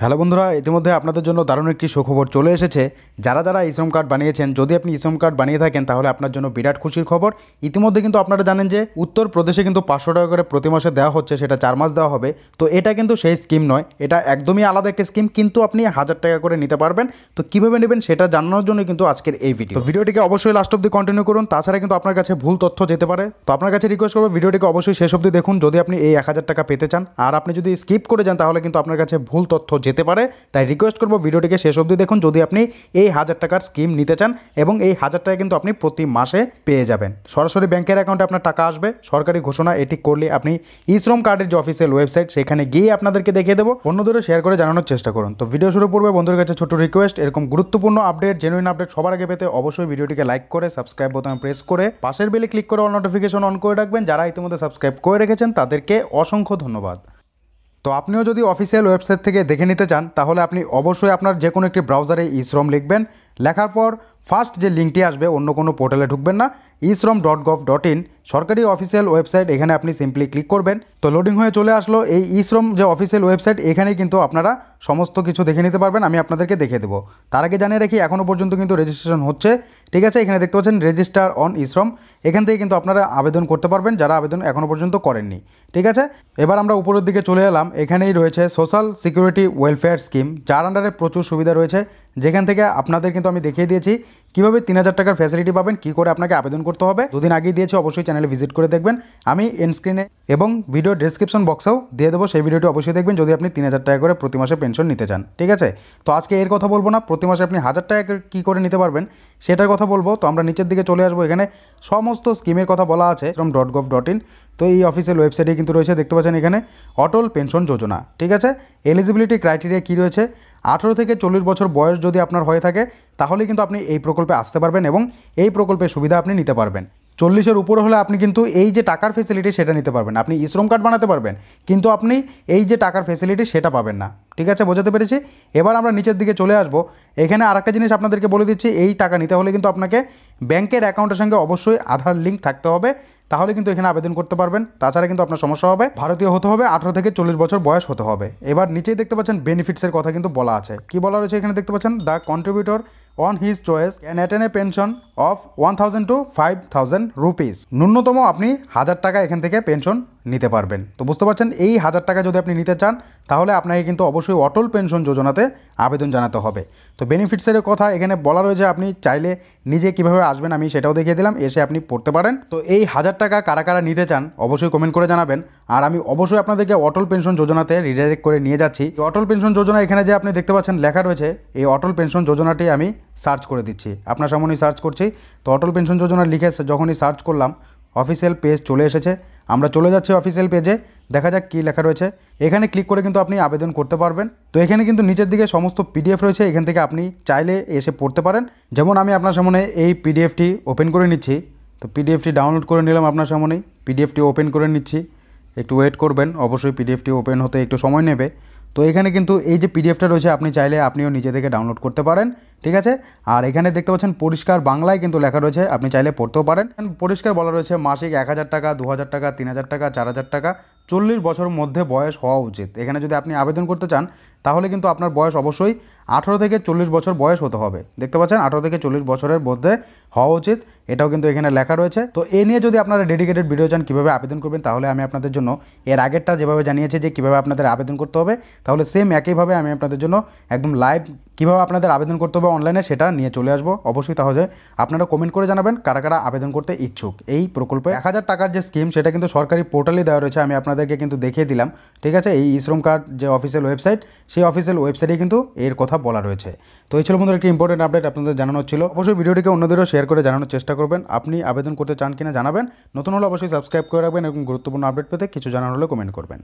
Hello বন্ধুরা, ইতিমধ্যে আপনাদের জন্য দারুণ একটি সুখবর চলে এসেছে। যারা যারা ইশ্রম কার্ড বানিয়েছেন, যদি আপনি ইশ্রম কার্ড বানিয়ে থাকেন, তাহলে আপনার জন্য বিরাট খুশির খবর। ইতিমধ্যে কিন্তু আপনারা জানেন যে উত্তর প্রদেশে কিন্তু পাঁচশো টাকা করে প্রতি মাসে দেওয়া হচ্ছে, সেটা চার মাস দেওয়া হবে। তো এটা কিন্তু সেই স্কিম নয়, এটা একদমই আলাদা একটা স্কিম কিন্তু আপনি হাজার টাকা করে নিতে পারবেন। তো কীভাবে নেবেন, সেটা জানানোর জন্য কিন্তু আজকের এই ভিডিও তো ভিডিওটিকে অবশ্যই লাস্ট অব্দি কন্টিনিউ করুন, তাছাড়া কিন্তু আপনার কাছে ভুল তথ্য যেতে পারে। তো আপনার কাছে রিকোয়েস্ট করব, ভিডিওটিকে অবশ্যই শেষ অব্দি দেখুন, যদি আপনি এই এক হাজার টাকা পেতে চান। আর আপনি যদি স্কিপ করে যান, তাহলে কিন্তু আপনার কাছে ভুল তথ্য যেতে পারে, তাই রিকোয়েস্ট করব ভিডিওটিকে শেষ অবধি দেখুন। যদি আপনি এই হাজার টাকার স্কিম নিতে চান এবং এই হাজার টাকা কিন্তু আপনি প্রতি মাসে পেয়ে যাবেন। সরাসরি ব্যাংকের অ্যাকাউন্টে আপনার টাকা আসবে। সরকারি ঘোষণা, এটি করলে আপনি ই শ্রম কার্ডের যে অফিসিয়াল ওয়েবসাইট সেখানে গিয়ে আপনাদেরকে দেখিয়ে দেবো। অন্যদেরও শেয়ার করে জানানোর চেষ্টা করুন। তো ভিডিও শুরু পূর্বে বন্ধুদের কাছে ছোট রিকোয়েস্ট এরকম গুরুত্বপূর্ণ আপডেট জেনুইন আপডেট সবার আগে পেতে অবশ্যই ভিডিওটিকে লাইক করে সাবস্ক্রাইব বোতামে প্রেস করে, পাশের বেলে ক্লিক করে অল নোটিফিকেশন অন করে রাখবেন। যারা ইতিমধ্যে সাবস্ক্রাইব করে রেখেছেন, তাদেরকে অসংখ্য ধন্যবাদ। তো আপনিও যদি অফিসিয়াল ওয়েবসাইট থেকে দেখে নিতে চান, তাহলে আপনি অবশ্যই আপনার যে কোনো একটি ব্রাউজারে ই শ্রম লিখবেন। লেখার পর ফার্স্ট যে লিঙ্কটি আসবে, অন্য কোনো পোর্টালে ঢুকবেন না। E Shram dot gov dot in সরকারি অফিসিয়াল ওয়েবসাইট, এখানে আপনি সিম্পলি ক্লিক করবেন। তো লোডিং হয়ে চলে আসলো, এই ই শ্রম যে অফিসিয়াল ওয়েবসাইট, এখানেই কিন্তু আপনারা সমস্ত কিছু দেখে নিতে পারবেন, আমি আপনাদেরকে দেখে দেবো। তার আগে জানিয়ে রাখি এখনও পর্যন্ত কিন্তু রেজিস্ট্রেশন হচ্ছে। ঠিক আছে, এখানে দেখতে পাচ্ছেন রেজিস্টার অন ইশ্রম এখান থেকে কিন্তু আপনারা আবেদন করতে পারবেন, যারা আবেদন এখনও পর্যন্ত করেননি। ঠিক আছে, এবার আমরা উপরের দিকে চলে এলাম। এখানেই রয়েছে সোশ্যাল সিকিউরিটি ওয়েলফেয়ার স্কিম যার আন্ডারে প্রচুর সুবিধা রয়েছে। যেখান থেকে আপনাদের কিন্তু আমি দেখিয়ে দিয়েছি। কীভাবে তিন হাজার টাকার ফ্যাসিলিটি পাবেন, কী করে আপনাকে আবেদন করতে হবে, দুদিন আগেই দিয়েছি, অবশ্যই চ্যানেলে ভিজিট করে দেখবেন। আমি এন স্ক্রিনে এবং ভিডিও ডেসক্রিপশন বক্সেও দিয়ে দেবো, সেই ভিডিওটি অবশ্যই দেখবেন যদি আপনি তিন হাজার টাকা করে প্রতি মাসে পেনশন নিতে চান, ঠিক আছে? তো আজকে এর কথা বলব না, প্রতি মাসে আপনি হাজার টাকা কী করে নিতে পারবেন সেটার কথা বলব। তো আমরা নিচের দিকে চলে আসব, এখানে সমস্ত স্কিমের কথা বলা আছে from dot gov dot in তো এই অফিসিয়াল ওয়েবসাইটে কিন্তু রয়েছে, দেখতে পাচ্ছেন এখানে অটল পেনশন যোজনা, ঠিক আছে? এলিজিবিলিটি ক্রাইটেরিয়া কী রয়েছে? আঠেরো থেকে চল্লিশ বছর বয়স যদি আপনার হয়ে থাকে, তাহলে কিন্তু আপনি এই প্রকল্পে আসতে পারবেন এবং এই প্রকল্পের সুবিধা আপনি নিতে পারবেন। চল্লিশের উপরে হলে আপনি কিন্তু এই যে টাকার ফেসিলিটি সেটা নিতে পারবেন। আপনি ইশ্রম কার্ড বানাতে পারবেন, কিন্তু আপনি এই যে টাকার ফেসিলিটি সেটা পাবেন না। ঠিক আছে, বোঝাতে পেরেছি? এবার আমরা নিচের দিকে চলে আসব। এখানে আরেকটা জিনিস আপনাদেরকে বলে দিচ্ছি, এই টাকা নিতে হলে কিন্তু আপনাকে ব্যাংকের অ্যাকাউন্টের সঙ্গে অবশ্যই আধার লিঙ্ক থাকতে হবে। তাহলে কিন্তু এখানে আবেদন করতে পারবেন। তাছাড়া কিন্তু আপনার সমস্যা হবে, ভারতীয় হতে হবে, আঠারো থেকে চল্লিশ বছর বয়স হতে হবে। এবার নিচেই দেখতে পাচ্ছেন বেনিফিটসের কথা কিন্তু বলা আছে। কি বলা রয়েছে এখানে দেখতে পাচ্ছেন? The contributor on his choice can attain a pension of one thousand to five thousand rupees ন্যূনতম আপনি হাজার টাকা এখান থেকে পেনশন নিতে পারবেন। তো বুঝতে পারছেন, এই হাজার টাকা যদি আপনি নিতে চান তাহলে আপনাকে কিন্তু অবশ্যই অটল পেনশন যোজনাতে আবেদন জানাতে হবে। তো বেনিফিটসের কথা এখানে বলা রয়েছে, আপনি চাইলে নিজে কীভাবে আসবেন আমি সেটাও দেখিয়ে দিলাম, এসে আপনি পড়তে পারেন। তো এই হাজার টাকা কারা কারা নিতে চান অবশ্যই কমেন্ট করে জানাবেন। আর আমি অবশ্যই আপনাদেরকে অটল পেনশন যোজনাতে রিডাইরেক্ট করে নিয়ে যাচ্ছি। অটল পেনশন যোজনা এখানে যে আপনি দেখতে পাচ্ছেন লেখা রয়েছে, এই অটল পেনশন যোজনাটি আমি সার্চ করে দিচ্ছি। আপনার সামনেই সার্চ করছি। তো অটল পেনশন যোজনা লিখে যখনই সার্চ করলাম অফিসিয়াল পেজ চলে এসেছে। আমরা চলে যাচ্ছি অফিসিয়াল পেজে দেখা যাক কী লেখা রয়েছে। এখানে ক্লিক করে কিন্তু আপনি আবেদন করতে পারবেন। তো এখানে কিন্তু নিচের দিকে সমস্ত পিডিএফ রয়েছে, এখান থেকে আপনি চাইলে এসে পড়তে পারেন। যেমন আমি আপনার সামনে এই পিডিএফটি ওপেন করে নিচ্ছি। তো পিডিএফটি ডাউনলোড করে নিলাম আপনার সামনেই। পিডিএফটি ওপেন করে নিচ্ছি। একটু ওয়েট করবেন, অবশ্যই পিডিএফটি ওপেন হতে একটু সময় নেবে। তো এখানে কিন্তু এই যে পিডিএফটা রয়েছে, আপনি চাইলে আপনিও নিজে থেকে ডাউনলোড করতে পারেন, ঠিক আছে? আর এখানে দেখতে পাচ্ছেন পরিষ্কার বাংলায় কিন্তু লেখা রয়েছে, আপনি চাইলে পড়তেও পারেন। পরিষ্কার বলা রয়েছে, মাসিক এক হাজার টাকা, দু হাজার টাকা, তিন হাজার টাকা, চার হাজার টাকা, চল্লিশ বছর মধ্যে বয়স হওয়া উচিত। এখানে যদি আপনি আবেদন করতে চান, তাহলে কিন্তু আপনার বয়স অবশ্যই আঠেরো থেকে চল্লিশ বছর বয়স হতে হবে। দেখতে পাচ্ছেন, আঠেরো থেকে চল্লিশ বছরের মধ্যে হওয়া উচিত। এটাও কিন্তু এখানে লেখা রয়েছে। তো এ নিয়ে যদি আপনারা ডেডিকেটেড ভিডিও চান কীভাবে আবেদন করবেন, তাহলে আমি আপনাদের জন্য এর আগেরটা যেভাবে জানিয়েছি যে কীভাবে আপনাদের আবেদন করতে হবে, তাহলে সেম একইভাবে আমি আপনাদের জন্য একদম লাইভ কীভাবে আপনাদের আবেদন করতে হবে অনলাইনে সেটা নিয়ে চলে আসব। অবশ্যই তাহলে আপনারা কমেন্ট করে জানাবেন কারা কারা আবেদন করতে ইচ্ছুক। এই প্রকল্পে এক হাজার টাকার যে স্কিম সেটা কিন্তু সরকারি পোর্টালে দেওয়া রয়েছে, আমি আপনাদেরকে কিন্তু দেখিয়ে দিলাম। ঠিক আছে, এই ইশ্রম কার্ড যে অফিসিয়াল ওয়েবসাইট সেই অফিসিয়াল ওয়েবসাইটে কিন্তু এর কথা বলা রয়েছে। তো এই ছিল বন্ধুরা একটি ইম্পর্টেন্ট আপডেট আপনাদের জানানো ছিল। অবশ্যই ভিডিওটিকে অন্যদেরও শেয়ার করে জানানোর চেষ্টা করবেন। আপনি আবেদন করতে চান কিনা জানাবেন। নতুন হলে অবশ্যই সাবস্ক্রাইব করে রাখবেন এবং গুরুত্বপূর্ণ আপডেট পেতে কিছু জানানো হলে কমেন্ট করবেন।